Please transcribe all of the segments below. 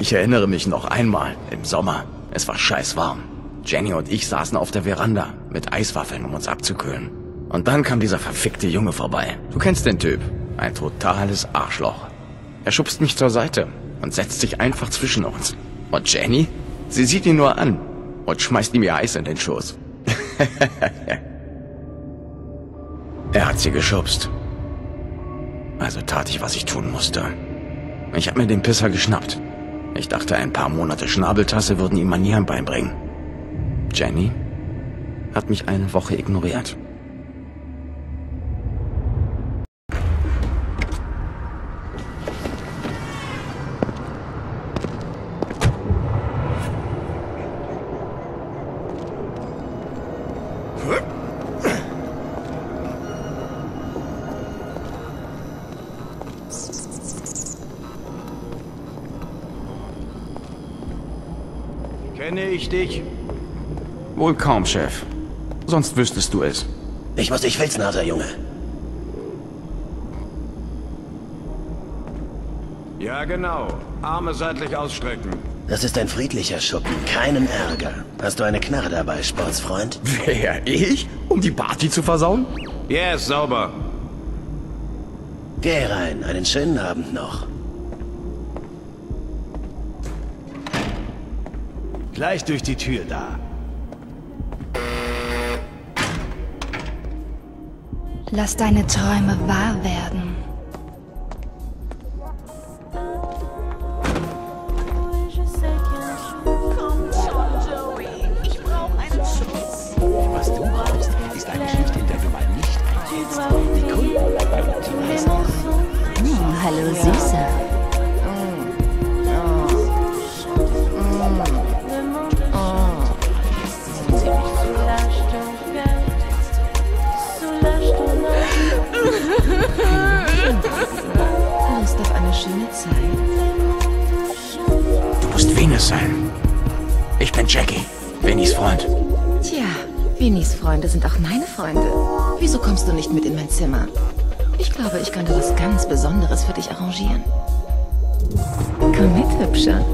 Ich erinnere mich noch einmal, im Sommer. Es war scheiß warm. Jenny und ich saßen auf der Veranda mit Eiswaffeln, um uns abzukühlen. Und dann kam dieser verfickte Junge vorbei. Du kennst den Typ. Ein totales Arschloch. Er schubst mich zur Seite und setzt sich einfach zwischen uns. Und Jenny? Sie sieht ihn nur an und schmeißt ihm ihr Eis in den Schoß. er hat sie geschubst. Also tat ich, was ich tun musste. Ich hab mir den Pisser geschnappt. Ich dachte, ein paar Monate Schnabeltasse würden ihm Manieren beibringen. Jenny hat mich eine Woche ignoriert. Kenne ich dich? Wohl kaum, Chef. Sonst wüsstest du es. Ich muss dich Filznaser, Junge. Ja, genau. Arme seitlich ausstrecken. Das ist ein friedlicher Schuppen, keinen Ärger. Hast du eine Knarre dabei, Sportsfreund? Wer, ich? Um die Party zu versauen? Yes, sauber. Geh rein, einen schönen Abend noch. Gleich durch die Tür da. Lass deine Träume wahr werden. Was du schöne Zeit. Du musst Venus sein. Ich bin Jackie, Vennys Freund. Tja, Vinis Freunde sind auch meine Freunde. Wieso kommst du nicht mit in mein Zimmer? Ich glaube, ich könnte was ganz Besonderes für dich arrangieren. Komm mit, Hübscher.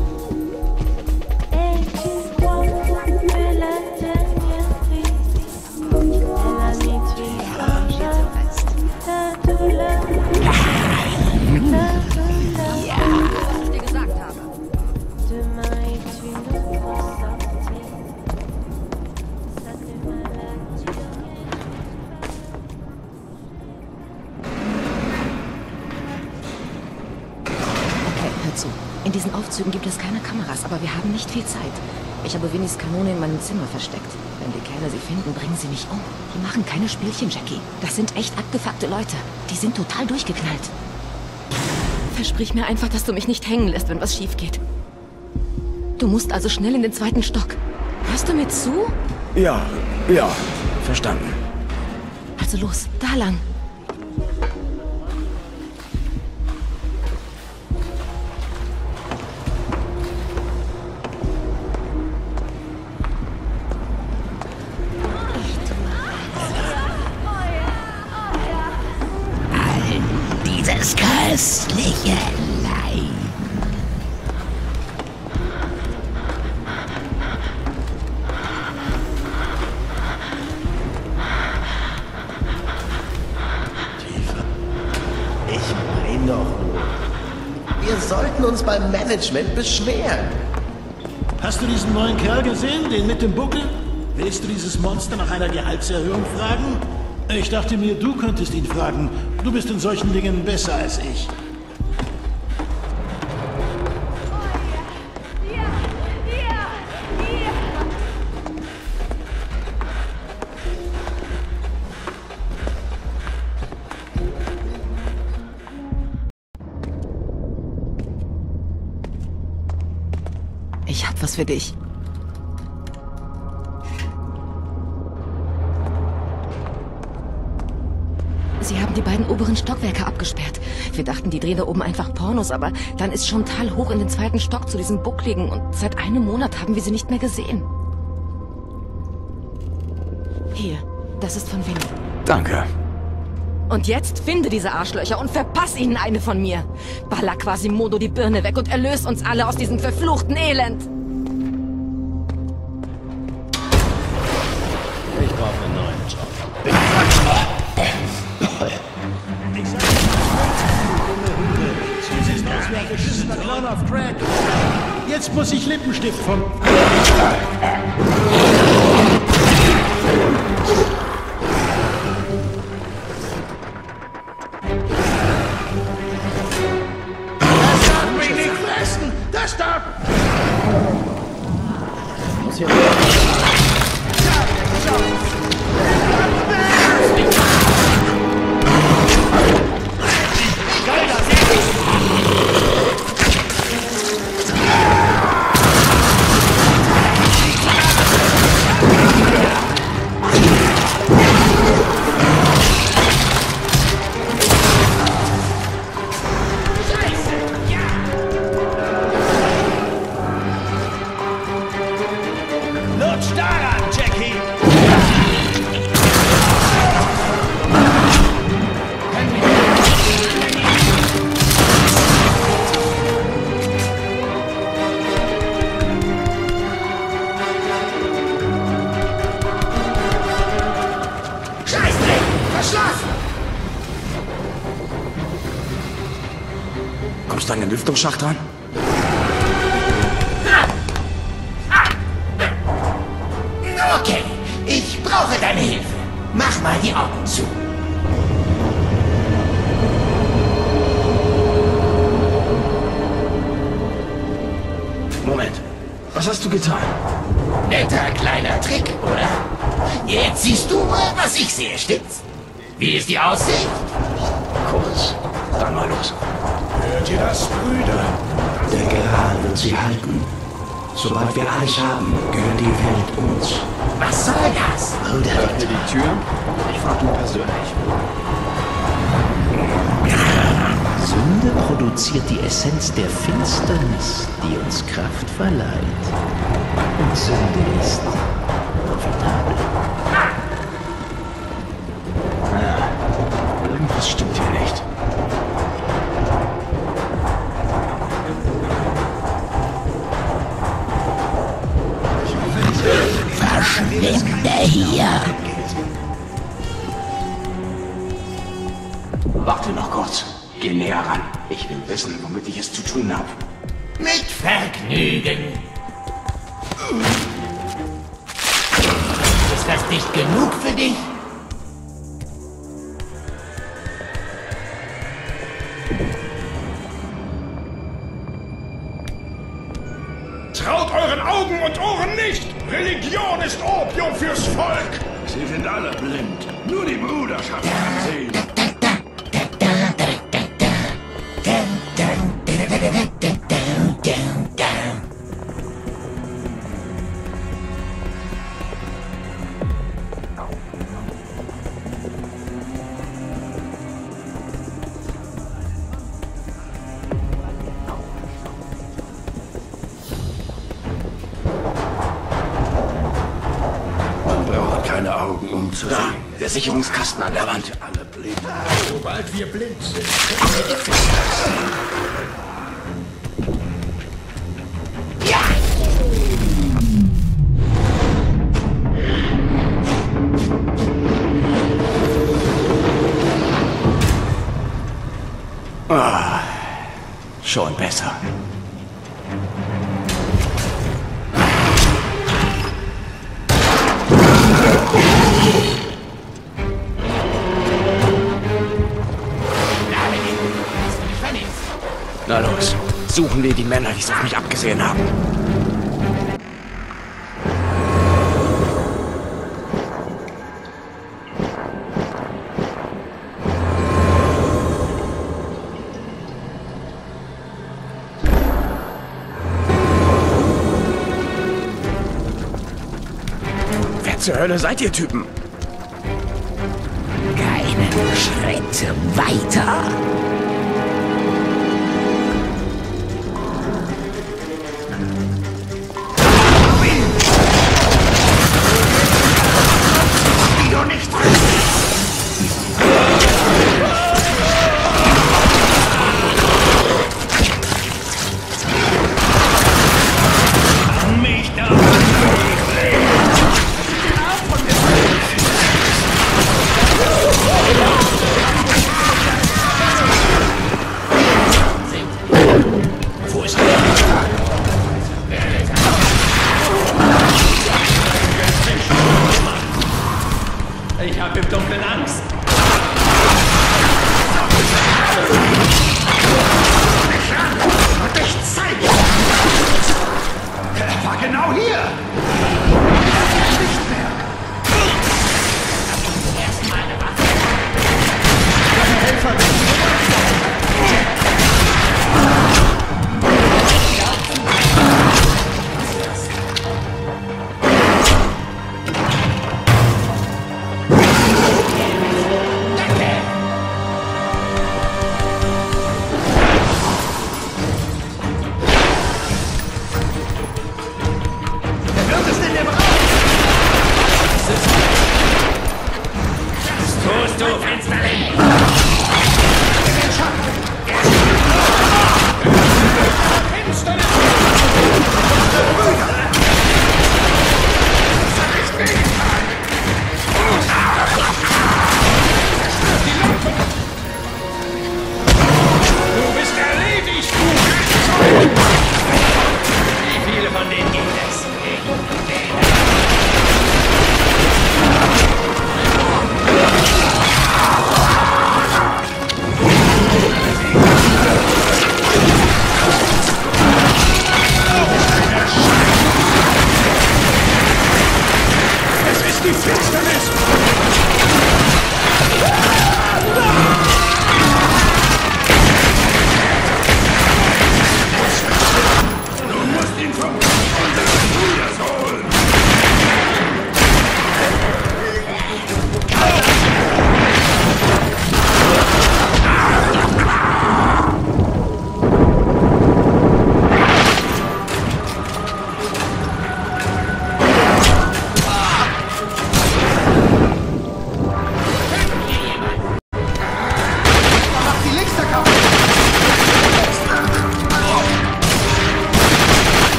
Aber wir haben nicht viel Zeit. Ich habe Winnies Kanone in meinem Zimmer versteckt. Wenn die Kerle sie finden, bringen sie mich um. Die machen keine Spielchen, Jackie. Das sind echt abgefuckte Leute. Die sind total durchgeknallt. Versprich mir einfach, dass du mich nicht hängen lässt, wenn was schief geht. Du musst also schnell in den zweiten Stock. Hörst du mir zu? Ja, ja, verstanden. Also los, da lang. Management beschweren. Hast du diesen neuen Kerl gesehen, den mit dem Buckel? Willst du dieses Monster nach einer Gehaltserhöhung fragen? Ich dachte mir, du könntest ihn fragen. Du bist in solchen Dingen besser als ich. Was für dich. Sie haben die beiden oberen Stockwerke abgesperrt. Wir dachten, die drehen da oben einfach Pornos, aber dann ist schon Tal hoch in den zweiten Stock zu diesem Buckligen und seit einem Monat haben wir sie nicht mehr gesehen. Hier, das ist von Winnie. Danke. Und jetzt finde diese Arschlöcher und verpass ihnen eine von mir. Baller Quasimodo die Birne weg und erlöse uns alle aus diesem verfluchten Elend. Jetzt muss ich Lippenstift vom... Was hast du getan? Netter kleiner Trick, oder? Jetzt siehst du mal, was ich sehe, stimmt's? Wie ist die Aussicht? Kurz. Dann mal los. Hört ihr das, Brüder? Der Gral wird sie halten. Sobald wir alles haben, gehört die Welt uns. Was soll das? Bruder Öffne die Tür. Ich frag nur persönlich. Sünde produziert die Essenz der Finsternis, die uns Kraft verleiht. Und Sünde ist profitabel. Irgendwas stimmt hier nicht. Verschwinde hier! Warte noch kurz. Geh näher ran. Ich will wissen, womit ich es zu tun habe. Mit Vergnügen! Ist das nicht genug für dich? Traut euren Augen und Ohren nicht! Religion ist Opium fürs Volk! Sie sind alle blind. Nur die Bruderschaft kann sehen. Zu Da, sehen. der Sicherungskasten an der Wand. Alle blind. Sobald wir blind sind, Na los, suchen wir die Männer, die es auf mich abgesehen haben. Wer zur Hölle seid ihr Typen? Keinen Schritt weiter!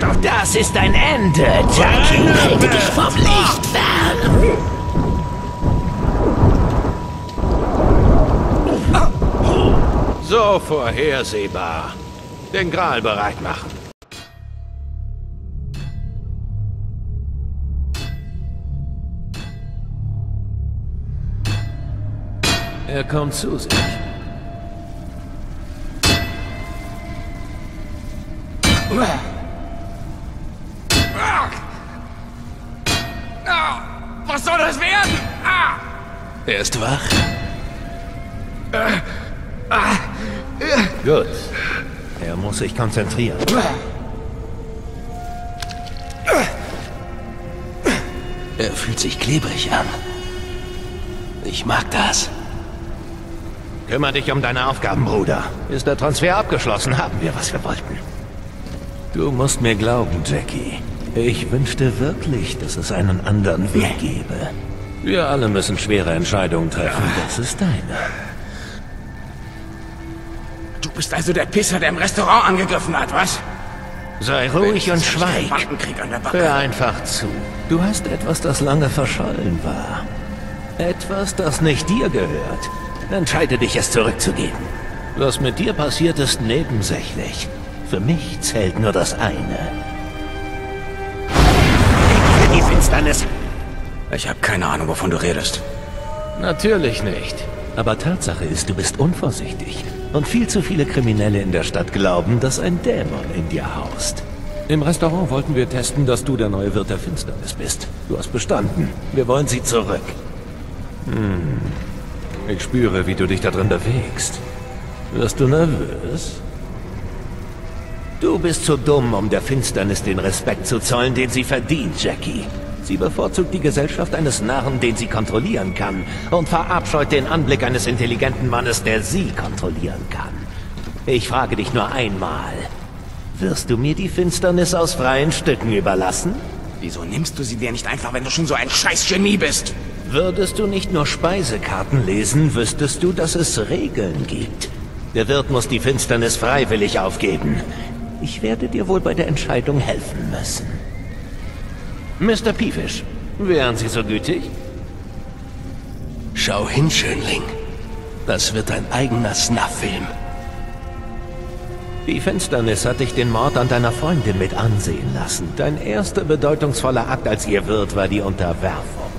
Doch das ist dein Ende, Jackie. Halte dich vom Licht fern. So vorhersehbar. Den Gral bereit machen. Er kommt zu sich. Was Er ist wach. Gut. Er muss sich konzentrieren. Er fühlt sich klebrig an. Ich mag das. Kümmer dich um deine Aufgaben, Bruder. Ist der Transfer abgeschlossen, haben wir, was wir wollten. Du musst mir glauben, Jackie. Ich wünschte wirklich, dass es einen anderen Weg gäbe. Wir alle müssen schwere Entscheidungen treffen. Das ist deine. Du bist also der Pisser, der im Restaurant angegriffen hat, was? Sei ruhig und schweig. Hör einfach zu. Du hast etwas, das lange verschollen war. Etwas, das nicht dir gehört. Entscheide dich, es zurückzugeben. Was mit dir passiert, ist nebensächlich. Für mich zählt nur das eine. Für die Finsternis. Ich habe keine Ahnung, wovon du redest. Natürlich nicht. Aber Tatsache ist, du bist unvorsichtig. Und viel zu viele Kriminelle in der Stadt glauben, dass ein Dämon in dir haust. Im Restaurant wollten wir testen, dass du der neue Wirt der Finsternis bist. Du hast bestanden. Wir wollen sie zurück. Hm. Ich spüre, wie du dich da drin bewegst. Wirst du nervös? Du bist zu dumm, um der Finsternis den Respekt zu zollen, den sie verdient, Jackie. Sie bevorzugt die Gesellschaft eines Narren, den sie kontrollieren kann, und verabscheut den Anblick eines intelligenten Mannes, der sie kontrollieren kann. Ich frage dich nur einmal. Wirst du mir die Finsternis aus freien Stücken überlassen? Wieso nimmst du sie dir nicht einfach, wenn du schon so ein scheiß Genie bist? Würdest du nicht nur Speisekarten lesen, wüsstest du, dass es Regeln gibt. Der Wirt muss die Finsternis freiwillig aufgeben. Ich werde dir wohl bei der Entscheidung helfen müssen. Mr. Piefisch, wären Sie so gütig? Schau hin, Schönling. Das wird ein eigener Snuff-Film. Die Finsternis hat dich den Mord an deiner Freundin mit ansehen lassen. Dein erster bedeutungsvoller Akt als ihr Wirt war die Unterwerfung.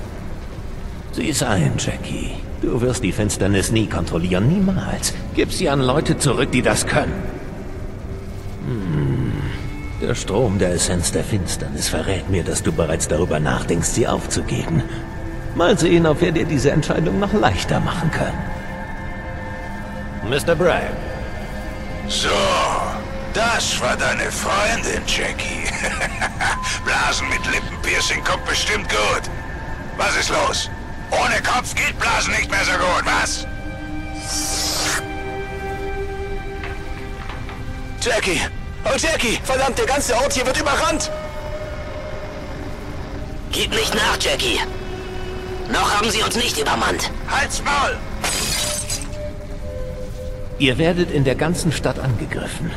Sieh's ein, Jackie. Du wirst die Finsternis nie kontrollieren, niemals. Gib sie an Leute zurück, die das können. Der Strom der Essenz der Finsternis verrät mir, dass du bereits darüber nachdenkst, sie aufzugeben. Mal sehen, ob wir dir diese Entscheidung noch leichter machen können. Mr. Bragg. So, das war deine Freundin, Jackie. Blasen mit Lippenpiercing kommt bestimmt gut. Was ist los? Ohne Kopf geht Blasen nicht mehr so gut, was? Jackie! Oh, Jackie! Verdammt, der ganze Ort hier wird überrannt! Gib nicht nach, Jackie. Noch haben sie uns nicht übermannt. Halt's Maul! Ihr werdet in der ganzen Stadt angegriffen.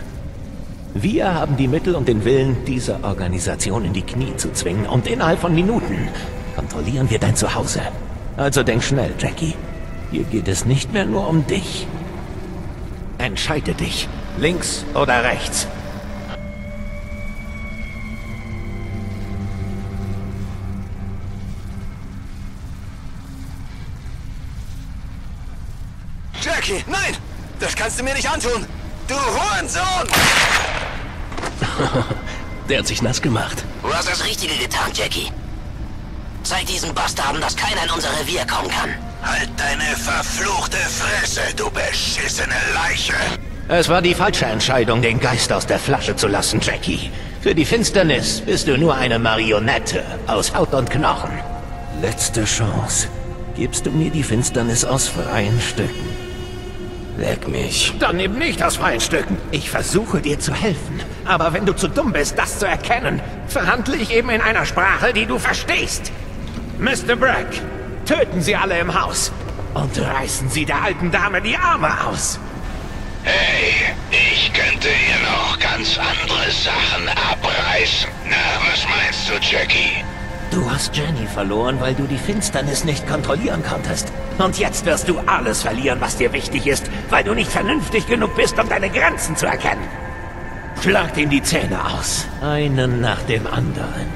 Wir haben die Mittel und den Willen, diese Organisation in die Knie zu zwingen. Und innerhalb von Minuten kontrollieren wir dein Zuhause. Also denk schnell, Jackie. Hier geht es nicht mehr nur um dich. Entscheide dich. Links oder rechts. Jackie, nein! Das kannst du mir nicht antun! Du Hurensohn! Der hat sich nass gemacht. Du hast das Richtige getan, Jackie. Zeig diesen Bastarden, dass keiner in unser Revier kommen kann. Halt deine verfluchte Fresse, du beschissene Leiche! Es war die falsche Entscheidung, den Geist aus der Flasche zu lassen, Jackie. Für die Finsternis bist du nur eine Marionette aus Haut und Knochen. Letzte Chance. Gibst du mir die Finsternis aus freien Stücken? Leck mich. Dann eben nicht aus freien Stücken. Ich versuche dir zu helfen. Aber wenn du zu dumm bist, das zu erkennen, verhandle ich eben in einer Sprache, die du verstehst. Mr. Bragg, töten Sie alle im Haus und reißen Sie der alten Dame die Arme aus. Hey, ich könnte hier noch ganz andere Sachen abreißen. Na, was meinst du, Jackie? Du hast Jenny verloren, weil du die Finsternis nicht kontrollieren konntest. Und jetzt wirst du alles verlieren, was dir wichtig ist, weil du nicht vernünftig genug bist, um deine Grenzen zu erkennen. Schlagt ihm die Zähne aus. Einen nach dem anderen.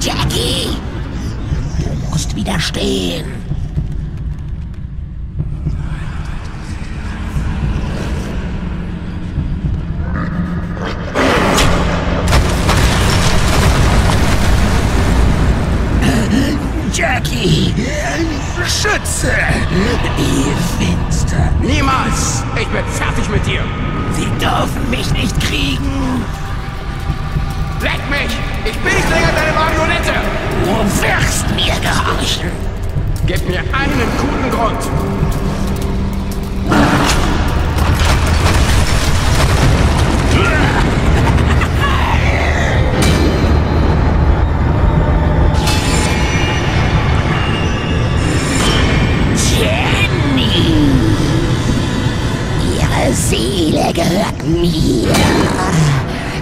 Jackie! Du musst widerstehen. Mit dir! Sie dürfen mich nicht kriegen! Leck mich! Ich bin nicht länger deine Marionette! Du wirst mir gehorchen! Gib mir einen guten Grund! Gehört mir.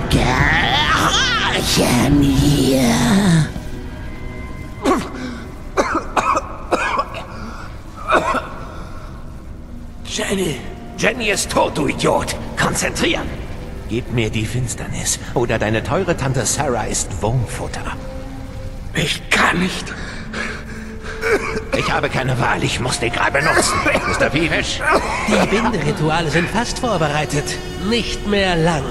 Gehorche mir. Jenny! Jenny ist tot, du Idiot! Konzentrieren! Gib mir die Finsternis, oder deine teure Tante Sarah ist Wurmfutter. Ich kann nicht. Ich habe keine Wahl, ich muss den gerade benutzen. Mr. Peevish? Die Binderituale sind fast vorbereitet. Nicht mehr lang.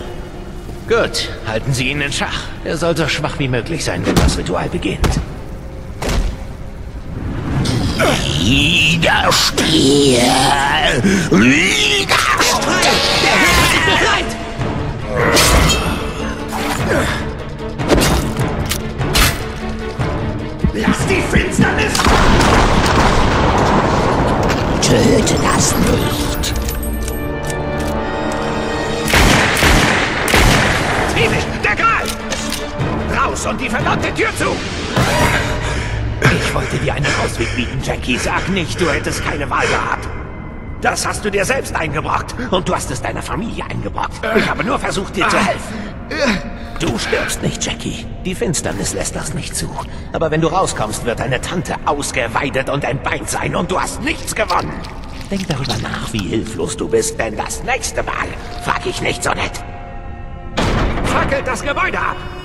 Gut, halten Sie ihn in Schach. Er soll so schwach wie möglich sein, wenn das Ritual beginnt. Widerstehe! Widerstehe! Lass die Finsternis! Töte das nicht! Zwiebel, der Gral! Raus und die verdammte Tür zu! Ich wollte dir einen Ausweg bieten, Jackie. Sag nicht, du hättest keine Wahl gehabt. Das hast du dir selbst eingebracht. Und du hast es deiner Familie eingebracht. Ich habe nur versucht, dir zu helfen. Du stirbst nicht, Jackie. Die Finsternis lässt das nicht zu. Aber wenn du rauskommst, wird deine Tante ausgeweidet und entbeint sein und du hast nichts gewonnen. Denk darüber nach, wie hilflos du bist, denn das nächste Mal frag ich nicht so nett. Fackelt das Gebäude ab!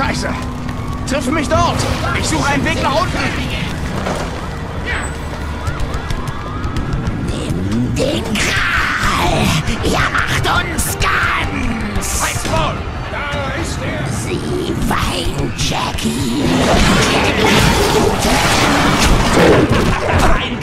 Scheiße! Triff mich dort! Ich suche einen Weg nach unten! Den Kral! Ihr macht uns ganz! Halt's Maul! Da ist er! Sie weint, Jackie! Ein